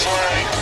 slang.